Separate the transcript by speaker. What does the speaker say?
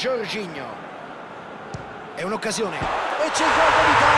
Speaker 1: Jorginho. È un'occasione. E c'è il gol.